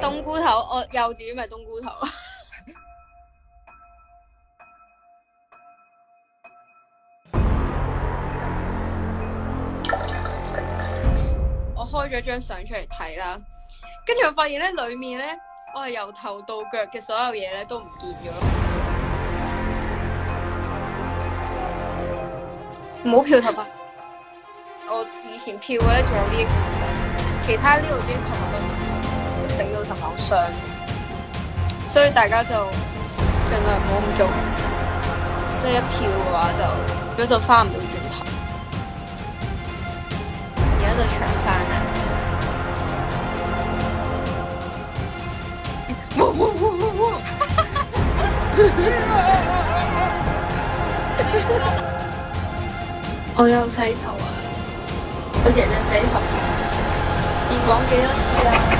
冬菇头，我幼稚园咪冬菇头。我开咗张相出嚟睇啦，跟住我发现咧，里面咧，我系由头到脚嘅所有嘢咧都唔见咗。唔好漂头发。我以前漂咧，仲有呢个，其他呢度啲头发都唔。上，所以大家就尽量唔好咁做，即系一票嘅话就如果就翻唔到转头，而家就抢翻啦！唔好唔好唔我有洗头啊，我净系洗头啊，要讲几多次啊？